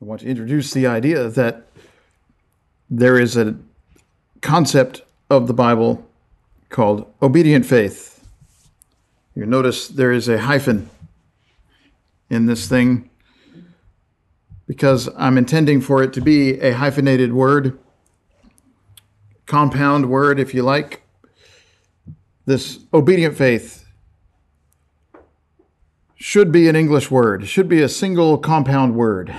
I want to introduce the idea that there is a concept of the Bible called obedient faith. You notice there is a hyphen in this thing because I'm intending for it to be a hyphenated word, compound word, if you like. This obedient faith should be an English word, should be a single compound word.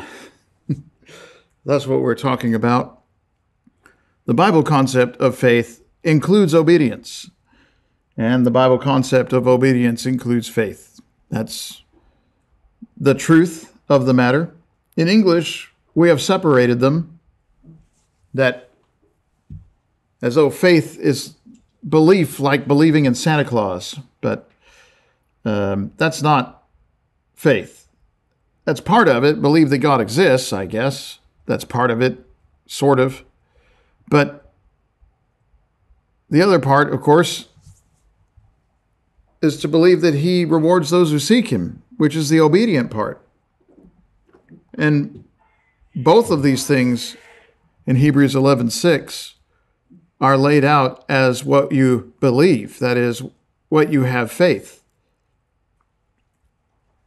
That's what we're talking about. The Bible concept of faith includes obedience, and the Bible concept of obedience includes faith. That's the truth of the matter. In English, we have separated them that as though faith is belief like believing in Santa Claus, but um, that's not faith. That's part of it. Believe that God exists, I guess. That's part of it, sort of. But the other part, of course, is to believe that He rewards those who seek Him, which is the obedient part. And both of these things in Hebrews 11:6 are laid out as what you believe, that is what you have faith.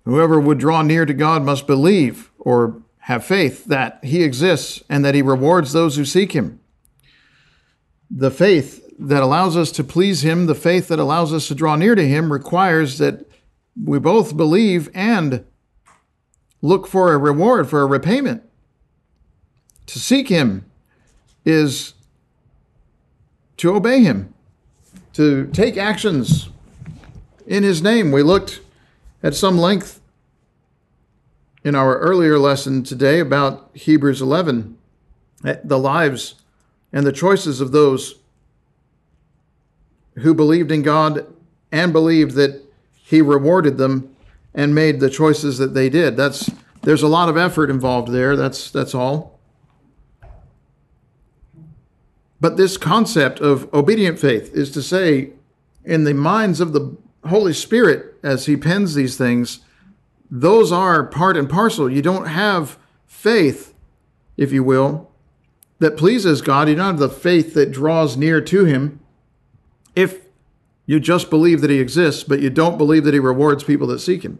Whoever would draw near to God must believe or have faith that He exists and that He rewards those who seek Him. The faith that allows us to please Him, the faith that allows us to draw near to Him, requires that we both believe and look for a reward, for a repayment. To seek Him is to obey Him, to take actions in His name. We looked at some length in our earlier lesson today about Hebrews 11, eh, the lives and the choices of those who believed in God and believed that He rewarded them and made the choices that they did. That's there's a lot of effort involved there. That's that's all. But this concept of obedient faith is to say, in the minds of the Holy Spirit, as He pens these things, those are part and parcel. You don't have faith, if you will, that pleases God. You don't have the faith that draws near to Him if you just believe that He exists, but you don't believe that He rewards people that seek Him.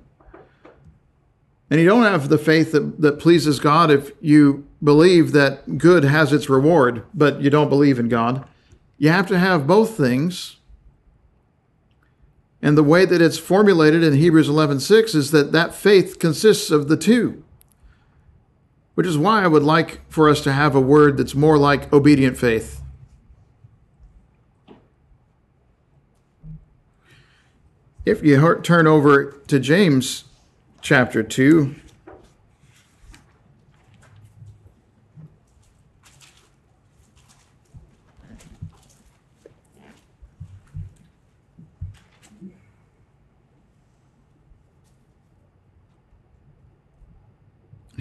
And you don't have the faith that, that pleases God if you believe that good has its reward, but you don't believe in God. You have to have both things and the way that it's formulated in Hebrews 11:6 is that that faith consists of the two. Which is why I would like for us to have a word that's more like obedient faith. If you turn over to James chapter 2,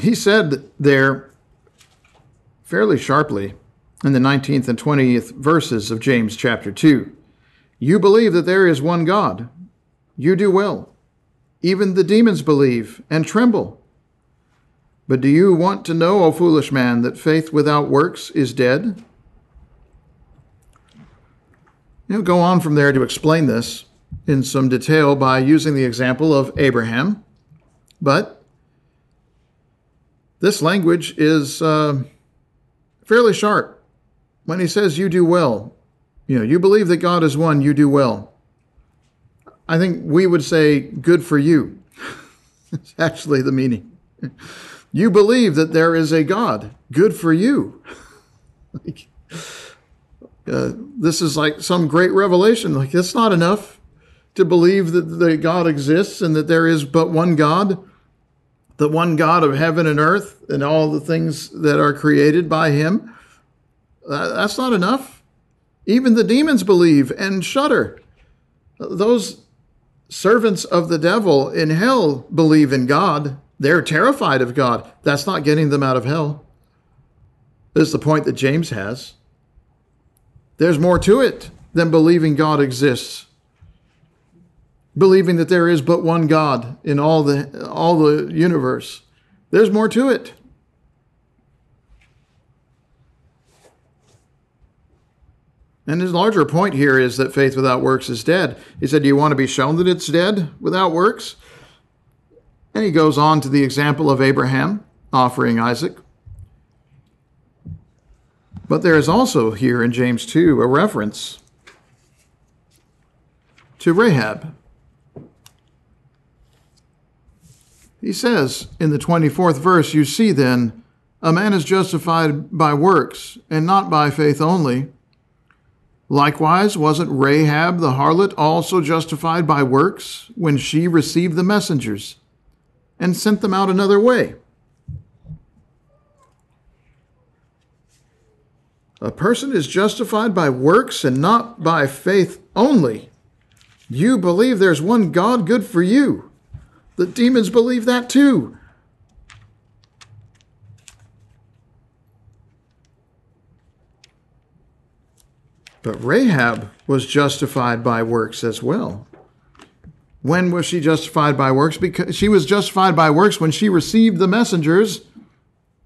he said there fairly sharply in the 19th and 20th verses of James chapter 2 You believe that there is one God. You do well. Even the demons believe and tremble. But do you want to know, O foolish man, that faith without works is dead? He'll go on from there to explain this in some detail by using the example of Abraham. But this language is uh, fairly sharp. When he says, You do well, you know, you believe that God is one, you do well. I think we would say, Good for you. it's actually the meaning. You believe that there is a God. Good for you. like, uh, this is like some great revelation. Like, it's not enough to believe that the God exists and that there is but one God the one God of heaven and earth and all the things that are created by him. Uh, that's not enough. Even the demons believe and shudder. Those servants of the devil in hell believe in God. They're terrified of God. That's not getting them out of hell. This is the point that James has. There's more to it than believing God exists believing that there is but one God in all the all the universe. There's more to it. And his larger point here is that faith without works is dead. He said, Do you want to be shown that it's dead without works? And he goes on to the example of Abraham offering Isaac. But there is also here in James 2 a reference to Rahab. He says in the 24th verse, You see then, a man is justified by works, and not by faith only. Likewise, wasn't Rahab the harlot also justified by works when she received the messengers and sent them out another way? A person is justified by works and not by faith only. You believe there's one God, good for you. The demons believe that too. But Rahab was justified by works as well. When was she justified by works? Because she was justified by works when she received the messengers,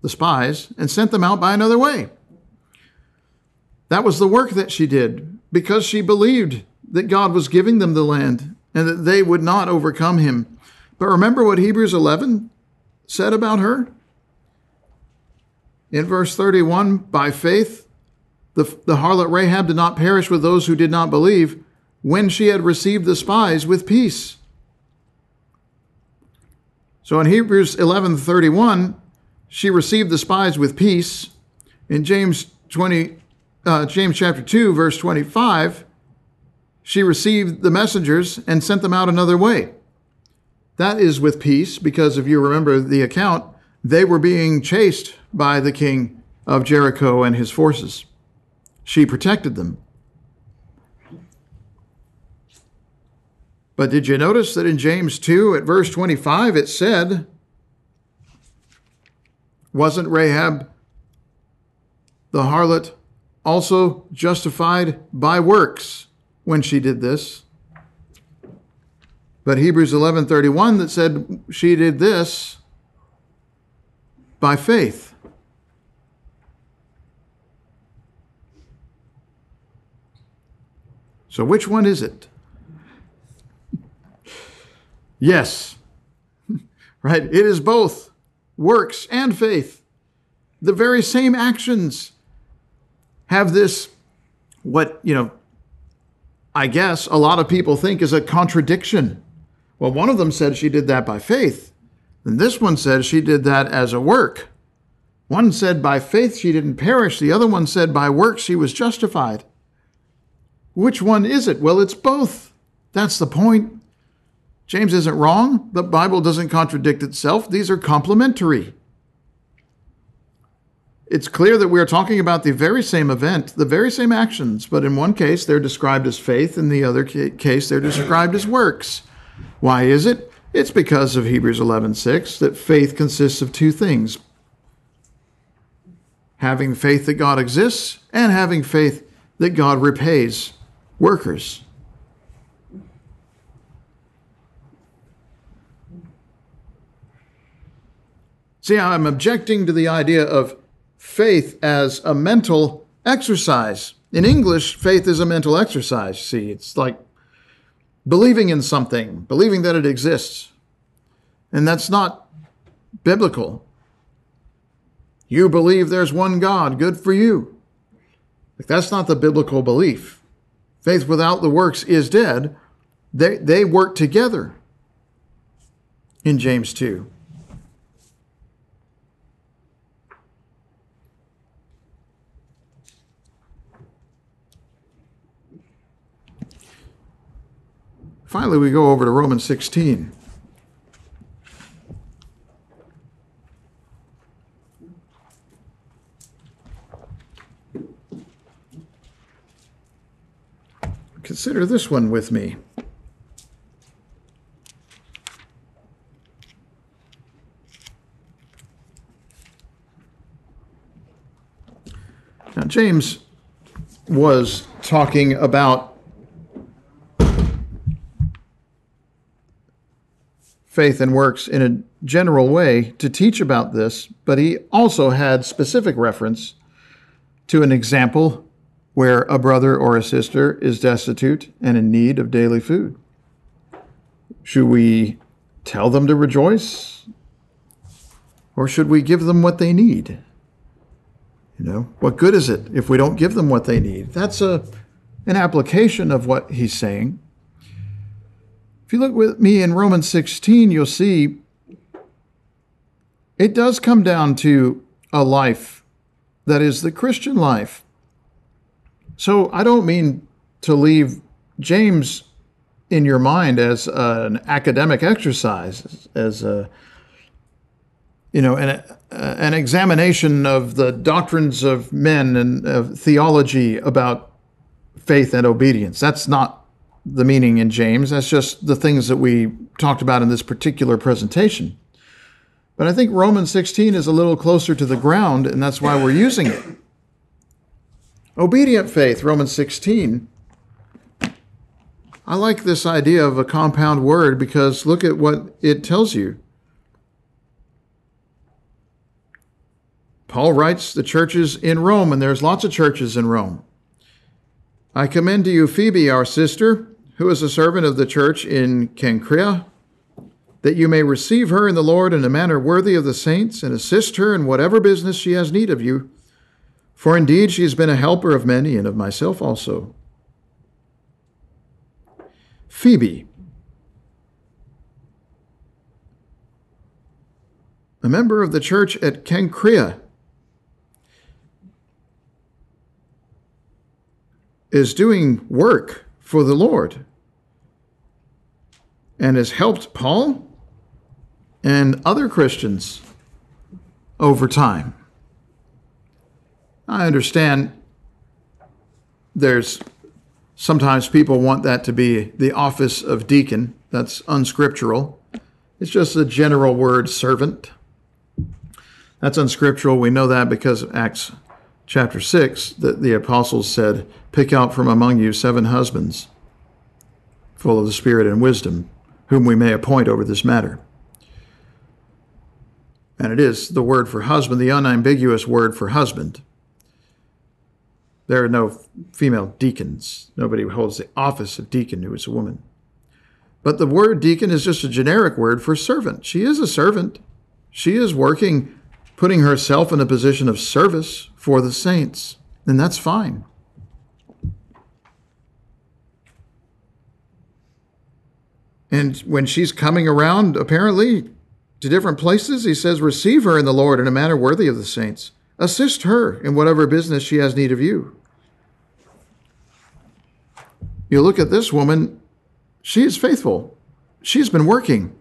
the spies, and sent them out by another way. That was the work that she did because she believed that God was giving them the land and that they would not overcome him. But remember what Hebrews 11 said about her? In verse 31, by faith, the, the harlot Rahab did not perish with those who did not believe when she had received the spies with peace. So in Hebrews 11:31, she received the spies with peace. In James 20, uh, James chapter 2, verse 25, she received the messengers and sent them out another way. That is with peace, because if you remember the account, they were being chased by the king of Jericho and his forces. She protected them. But did you notice that in James 2 at verse 25 it said, Wasn't Rahab the harlot also justified by works when she did this? But Hebrews 11:31 that said she did this by faith. So, which one is it? Yes, right? It is both works and faith. The very same actions have this, what, you know, I guess a lot of people think is a contradiction. Well, one of them said she did that by faith, and this one said she did that as a work. One said by faith she didn't perish, the other one said by works she was justified. Which one is it? Well, it's both. That's the point. James isn't wrong. The Bible doesn't contradict itself. These are complementary. It's clear that we are talking about the very same event, the very same actions, but in one case they're described as faith, in the other case they're described as works. Why is it? It's because of Hebrews 11:6 that faith consists of two things: having faith that God exists and having faith that God repays workers. See, I'm objecting to the idea of faith as a mental exercise. In English, faith is a mental exercise. See, it's like believing in something, believing that it exists. And that's not biblical. You believe there's one God, good for you. Like, that's not the biblical belief. Faith without the works is dead. They, they work together in James 2. Finally, we go over to Romans 16. Consider this one with me. Now, James was talking about faith and works in a general way to teach about this, but he also had specific reference to an example where a brother or a sister is destitute and in need of daily food? Should we tell them to rejoice? Or should we give them what they need? You know, what good is it if we don't give them what they need? That's a an application of what he's saying. If you look with me in Romans 16, you'll see it does come down to a life that is the Christian life. So I don't mean to leave James in your mind as an academic exercise, as a you know, an, uh, an examination of the doctrines of men and of theology about faith and obedience. That's not the meaning in James. That's just the things that we talked about in this particular presentation. But I think Romans 16 is a little closer to the ground, and that's why we're using it. Obedient faith, Romans 16. I like this idea of a compound word because look at what it tells you. Paul writes the churches in Rome, and there's lots of churches in Rome. I commend to you Phoebe, our sister, who is a servant of the church in Cenchrea, that you may receive her in the Lord in a manner worthy of the saints, and assist her in whatever business she has need of you. For indeed she has been a helper of many, and of myself also. Phoebe, a member of the church at Cenchrea, is doing work for the Lord and has helped Paul and other Christians over time. I understand there's sometimes people want that to be the office of deacon. That's unscriptural. It's just a general word, servant. That's unscriptural. We know that because of Acts chapter 6 that the apostles said, Pick out from among you seven husbands, full of the Spirit and wisdom, whom we may appoint over this matter. And it is the word for husband, the unambiguous word for husband. There are no female deacons. Nobody holds the office of deacon who is a woman. But the word deacon is just a generic word for servant. She is a servant. She is working, putting herself in a position of service for the saints. then that's fine. And when she's coming around, apparently, to different places, he says, Receive her in the Lord in a manner worthy of the saints. Assist her in whatever business she has need of you. You look at this woman, she is faithful. She's been working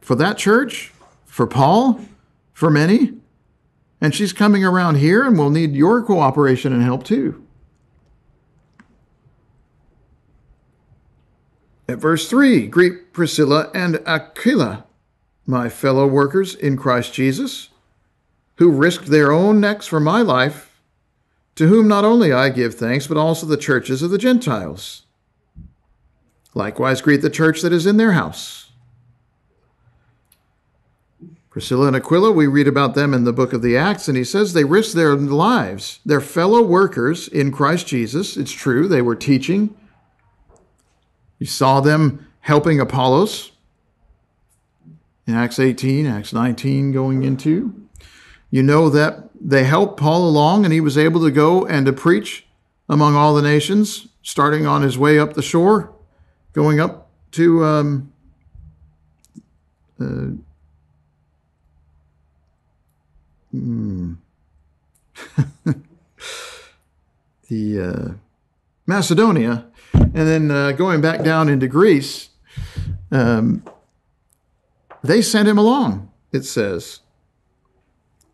for that church, for Paul, for many. And she's coming around here and will need your cooperation and help too. At verse 3, greet Priscilla and Aquila, my fellow workers in Christ Jesus, who risked their own necks for my life, to whom not only I give thanks, but also the churches of the Gentiles. Likewise, greet the church that is in their house. Priscilla and Aquila, we read about them in the book of the Acts, and he says they risked their lives. They're fellow workers in Christ Jesus. It's true, they were teaching, you saw them helping Apollos in Acts 18, Acts 19 going into. You know that they helped Paul along and he was able to go and to preach among all the nations, starting on his way up the shore, going up to um, uh, hmm. the uh, Macedonia and then uh, going back down into Greece, um, they sent him along, it says.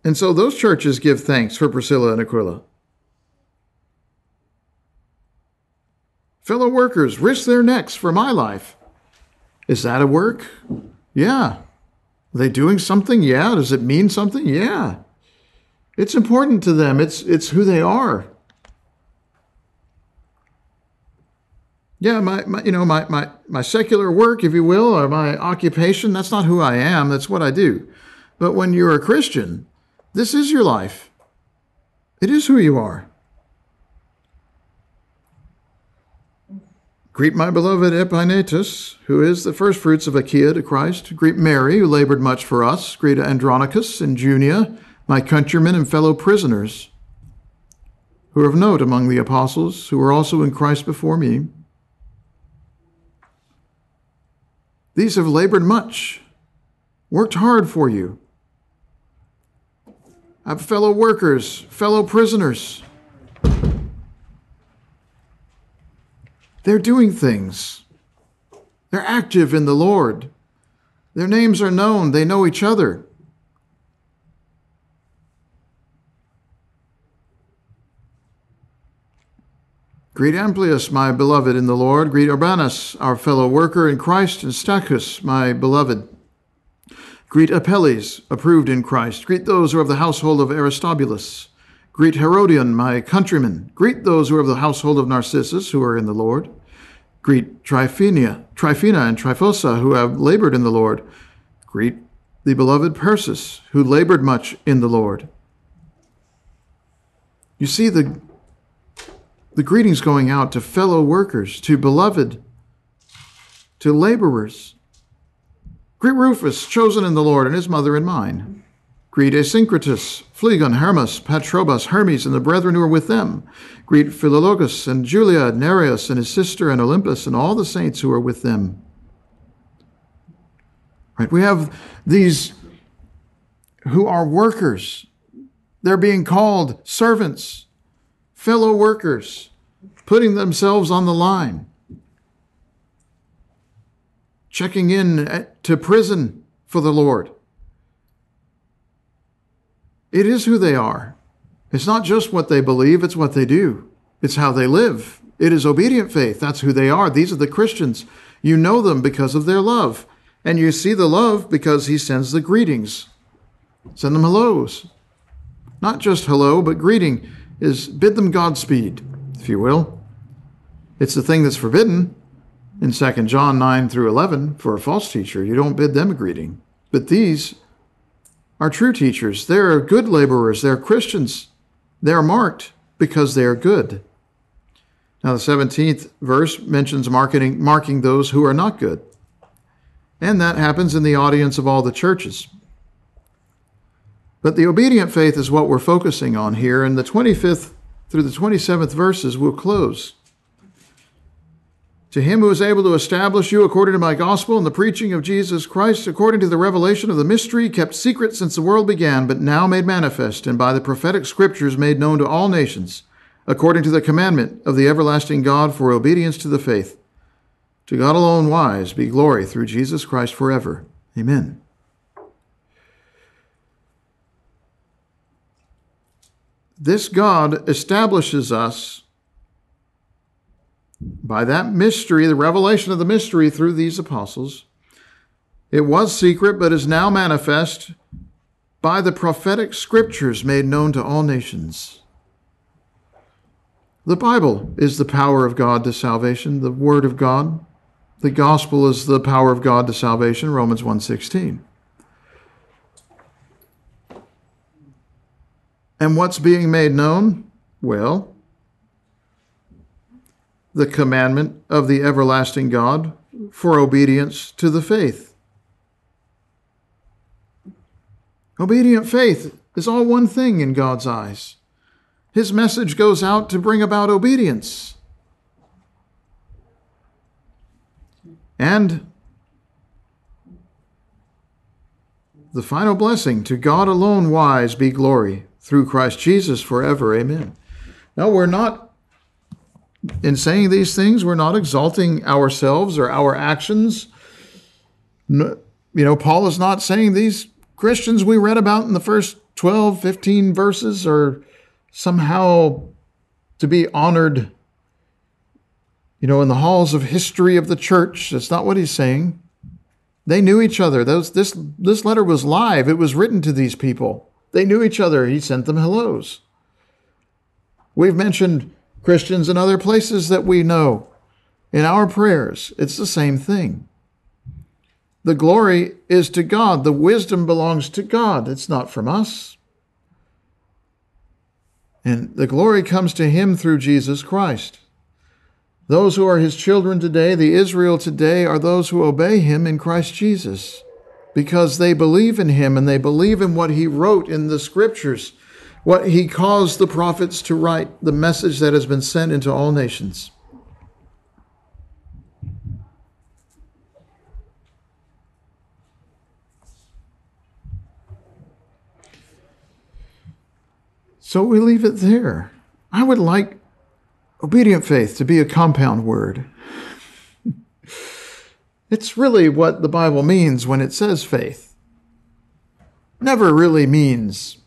And so those churches give thanks for Priscilla and Aquila. Fellow workers risk their necks for my life. Is that a work? Yeah. Are they doing something? Yeah. Does it mean something? Yeah. It's important to them. It's it's who they are. Yeah, my, my you know my, my my secular work, if you will, or my occupation. That's not who I am. That's what I do. But when you're a Christian, this is your life. It is who you are. Greet my beloved Epaenetus, who is the first fruits of Achaia to Christ. Greet Mary, who labored much for us. Greet Andronicus and Junia my countrymen and fellow prisoners, who are of note among the apostles, who were also in Christ before me. These have labored much, worked hard for you. I Have fellow workers, fellow prisoners. They're doing things. They're active in the Lord. Their names are known. They know each other. Greet Amplias, my beloved in the Lord. Greet Urbanus, our fellow worker in Christ, and Stachys, my beloved. Greet Apelles, approved in Christ. Greet those who are of the household of Aristobulus. Greet Herodion, my countryman. Greet those who are of the household of Narcissus, who are in the Lord. Greet Tryphena, Tryphena and Tryphosa, who have labored in the Lord. Greet the beloved Persis, who labored much in the Lord. You see the the greetings going out to fellow workers, to beloved, to laborers. Greet Rufus, chosen in the Lord, and his mother and mine. Greet Asyncritus, Phlegon, Hermas, Patrobas, Hermes, and the brethren who are with them. Greet Philologus and Julia, Nereus, and his sister, and Olympas, and all the saints who are with them. Right, we have these who are workers. They're being called servants fellow workers, putting themselves on the line, checking in to prison for the Lord. It is who they are. It's not just what they believe, it's what they do. It's how they live. It is obedient faith. That's who they are. These are the Christians. You know them because of their love. And you see the love because he sends the greetings. Send them hellos. Not just hello, but greeting is bid them Godspeed, if you will. It's the thing that's forbidden in 2 John 9 through 11 for a false teacher. You don't bid them a greeting. But these are true teachers. They're good laborers. They're Christians. They're marked because they are good. Now, the 17th verse mentions marketing, marking those who are not good. And that happens in the audience of all the churches. But the obedient faith is what we're focusing on here, and the 25th through the 27th verses will close. To him who is able to establish you according to my gospel and the preaching of Jesus Christ, according to the revelation of the mystery kept secret since the world began, but now made manifest, and by the prophetic scriptures made known to all nations, according to the commandment of the everlasting God for obedience to the faith. To God alone wise be glory through Jesus Christ forever. Amen. This God establishes us by that mystery, the revelation of the mystery through these apostles. It was secret, but is now manifest by the prophetic scriptures made known to all nations. The Bible is the power of God to salvation, the word of God. The gospel is the power of God to salvation, Romans 1:16. And what's being made known? Well, the commandment of the everlasting God for obedience to the faith. Obedient faith is all one thing in God's eyes. His message goes out to bring about obedience. And the final blessing to God alone wise be glory through Christ Jesus forever. Amen. Now, we're not, in saying these things, we're not exalting ourselves or our actions. You know, Paul is not saying these Christians we read about in the first 12, 15 verses are somehow to be honored, you know, in the halls of history of the church. That's not what he's saying. They knew each other. Those, this, this letter was live. It was written to these people. They knew each other. He sent them hellos. We've mentioned Christians in other places that we know. In our prayers, it's the same thing. The glory is to God. The wisdom belongs to God. It's not from us. And the glory comes to Him through Jesus Christ. Those who are his children today, the Israel today, are those who obey him in Christ Jesus because they believe in him and they believe in what he wrote in the scriptures, what he caused the prophets to write, the message that has been sent into all nations. So we leave it there. I would like obedient faith to be a compound word. It's really what the Bible means when it says faith. Never really means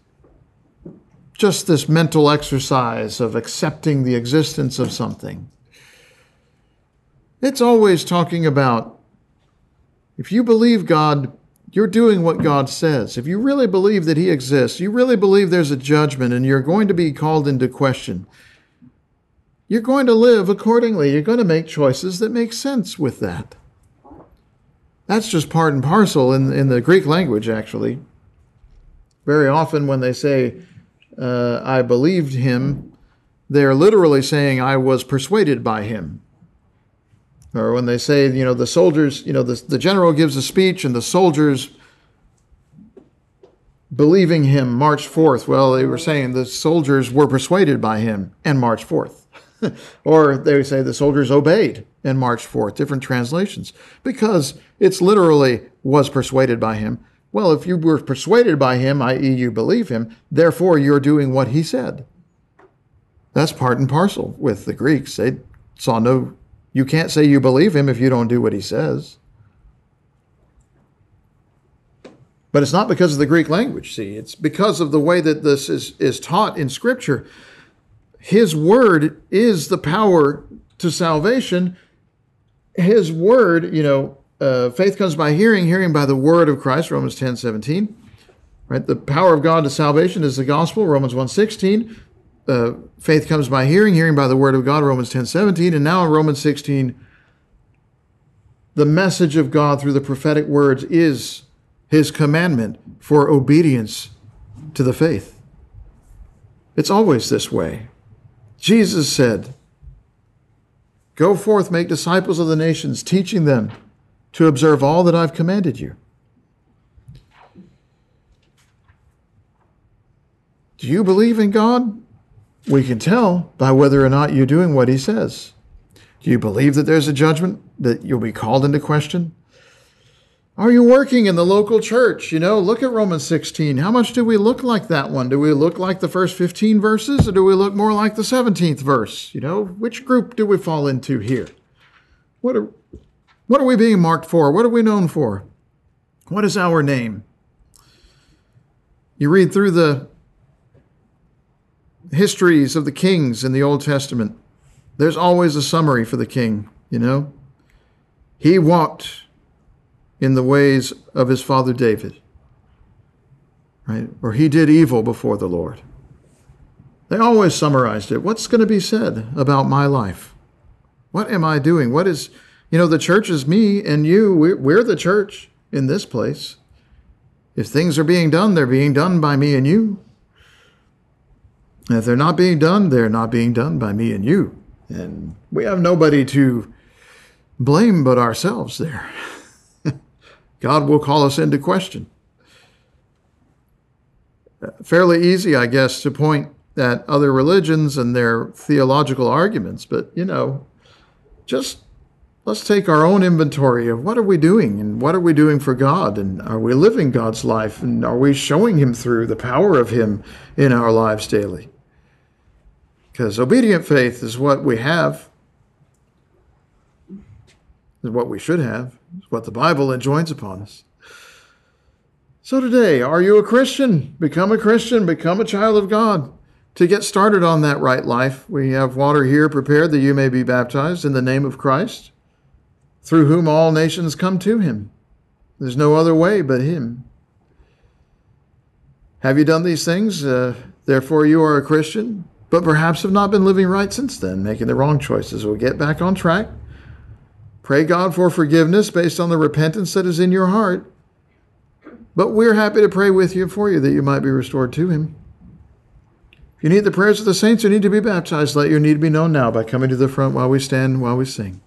just this mental exercise of accepting the existence of something. It's always talking about if you believe God, you're doing what God says. If you really believe that He exists, you really believe there's a judgment and you're going to be called into question, you're going to live accordingly. You're going to make choices that make sense with that. That's just part and parcel in, in the Greek language, actually. Very often, when they say, uh, I believed him, they're literally saying, I was persuaded by him. Or when they say, you know, the soldiers, you know, the, the general gives a speech and the soldiers believing him march forth. Well, they were saying the soldiers were persuaded by him and marched forth. or they say the soldiers obeyed and marched forth, different translations, because it's literally was persuaded by him. Well, if you were persuaded by him, i.e., you believe him, therefore you're doing what he said. That's part and parcel with the Greeks. They saw no, you can't say you believe him if you don't do what he says. But it's not because of the Greek language, see, it's because of the way that this is, is taught in Scripture his word is the power to salvation. His word, you know, uh, faith comes by hearing, hearing by the word of Christ, Romans 10 17. Right? The power of God to salvation is the gospel, Romans 1 16. Uh, faith comes by hearing, hearing by the word of God, Romans 10 17. And now in Romans 16, the message of God through the prophetic words is his commandment for obedience to the faith. It's always this way. Jesus said, Go forth, make disciples of the nations, teaching them to observe all that I've commanded you. Do you believe in God? We can tell by whether or not you're doing what He says. Do you believe that there's a judgment, that you'll be called into question? Are you working in the local church? You know, look at Romans 16. How much do we look like that one? Do we look like the first 15 verses or do we look more like the 17th verse? You know, which group do we fall into here? What are, what are we being marked for? What are we known for? What is our name? You read through the histories of the kings in the Old Testament, there's always a summary for the king, you know? He walked in the ways of his father David, right? Or he did evil before the Lord. They always summarized it. What's going to be said about my life? What am I doing? What is, you know, the church is me and you. We're, we're the church in this place. If things are being done, they're being done by me and you. And if they're not being done, they're not being done by me and you. And we have nobody to blame but ourselves there. God will call us into question. Uh, fairly easy, I guess, to point at other religions and their theological arguments, but you know, just let's take our own inventory of what are we doing and what are we doing for God and are we living God's life and are we showing him through the power of him in our lives daily? Because obedient faith is what we have, is what we should have. What the Bible enjoins upon us. So today, are you a Christian? Become a Christian, become a child of God. To get started on that right life, we have water here prepared that you may be baptized in the name of Christ, through whom all nations come to him. There's no other way but him. Have you done these things? Uh, therefore, you are a Christian, but perhaps have not been living right since then, making the wrong choices. We'll get back on track. Pray God for forgiveness based on the repentance that is in your heart. But we're happy to pray with you for you that you might be restored to Him. If you need the prayers of the saints who need to be baptized, let your need be known now by coming to the front while we stand, while we sing.